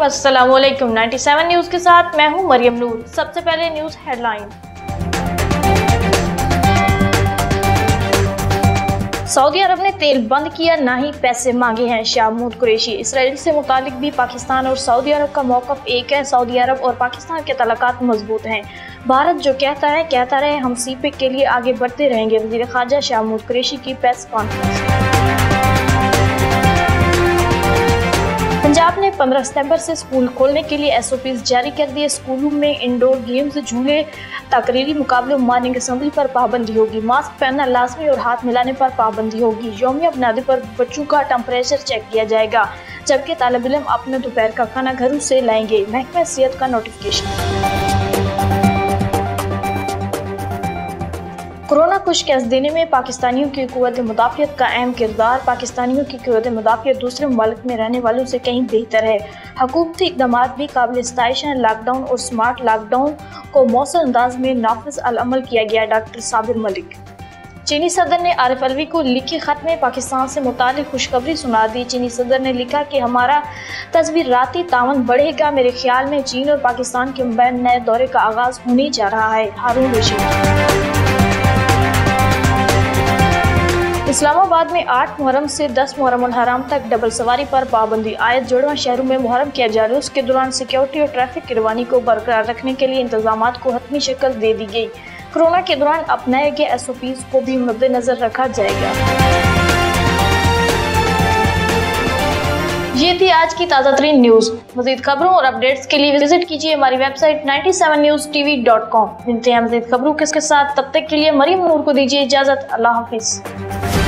अस्सलाम वालेकुम 97 न्यूज़ के साथ मैं हूँ मरियम नूर। सबसे पहले न्यूज़ हेडलाइन। सऊदी अरब ने तेल बंद किया, ना ही पैसे मांगे हैं। शाह महमूद कुरैशी, इसराइल से मुतालिक भी पाकिस्तान और सऊदी अरब का मौकफ एक है। सऊदी अरब और पाकिस्तान के तलाकात मज़बूत हैं। भारत जो कहता है, कहता रहे, हम सी के लिए आगे बढ़ते रहेंगे। वजी खारजा शाह महमूद कुरैशी की प्रेस कॉन्फ्रेंस। पंजाब ने 15 सितंबर से स्कूल खोलने के लिए एसओपी जारी कर दिए। स्कूलों में इंडोर गेम्स झूले तकरीरी मुकाबले मॉर्निंग असम्बली पर पाबंदी होगी। मास्क पहनना लाजमी और हाथ मिलाने पर पाबंदी होगी। योमिया बुनियादी पर बच्चों का टेम्परेचर चेक किया जाएगा। जबकि तालब इलम अपने दोपहर का खाना घरों से लाएँगे। महकमा सेहत का नोटिफिकेशन कोरोना को शिकस्त देने में पाकिस्तानियों की कुत मुदाफ़ियत का अहम किरदार। पाकिस्तानियों की कुत मुदाफ़ियत दूसरे ममालिक में रहने वालों से कहीं बेहतर है। हकूमती इकदाम भी काबिल स्ताइश हैं। लॉकडाउन और स्मार्ट लॉकडाउन को मौसम अंदाज में नाफज अमल किया गया, डॉक्टर साबिर मलिक। चीनी सदर ने आरिफ अलवी को लिखे खत में पाकिस्तान से मुतल खुशखबरी सुना दी। चीनी सदर ने लिखा कि हमारा तस्वीर तस्वीराती तावन बढ़ेगा। मेरे ख्याल में चीन और पाकिस्तान के बैन नए दौरे का आगाज़ होने जा रहा है। हारून रशीद। इस्लामाबाद में आठ मुहर्रम से दस मुहर्रम हराम तक डबल सवारी पर पाबंदी। आयत जोड़वा शहरों में मुहर्रम किया जा रहा के दौरान सिक्योरिटी और ट्रैफ़िक की रवानी को बरकरार रखने के लिए इंतज़ाम को हतमी शक्ल दे दी गई। कोरोना के दौरान अपनाए गए एस ओ पीज को भी मद्देनजर रखा जाएगा। ये थी आज की ताज़ा तरीन न्यूज़। मजीद खबरों और अपडेट्स के लिए विज़िट कीजिए हमारी website 97 news TV dot com. मिलते हैं मजीद खबरों के साथ। तब तक के लिए मरीम नूर को दीजिए इजाज़त। अल्लाह हाफिज़।